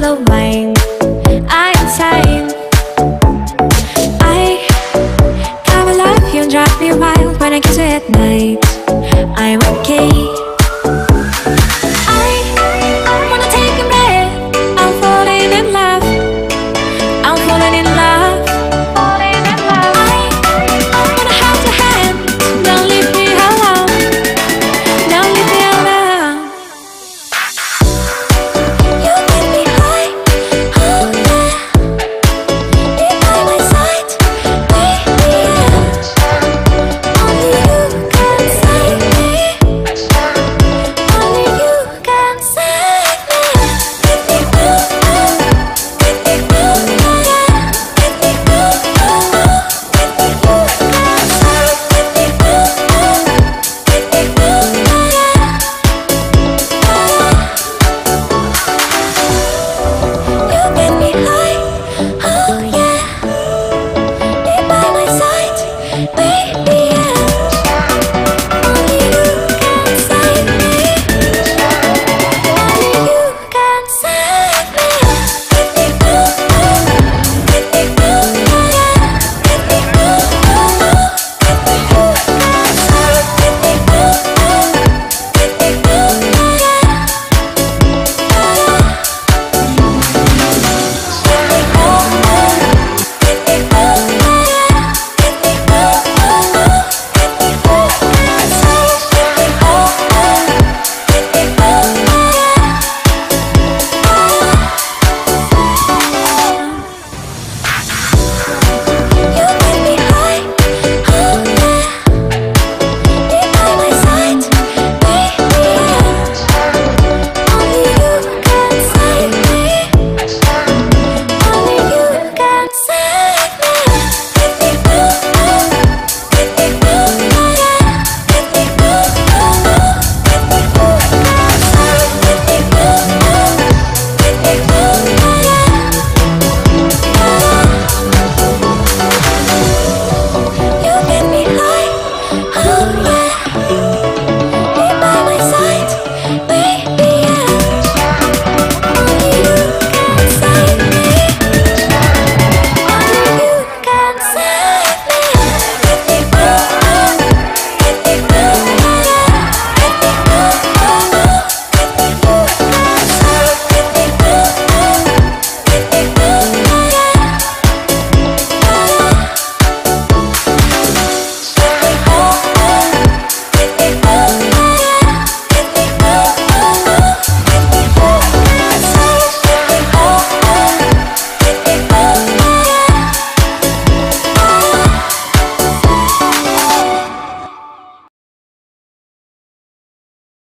I am sane I come alive, you drive me wild When I kiss you at night. I'm okay. Oh.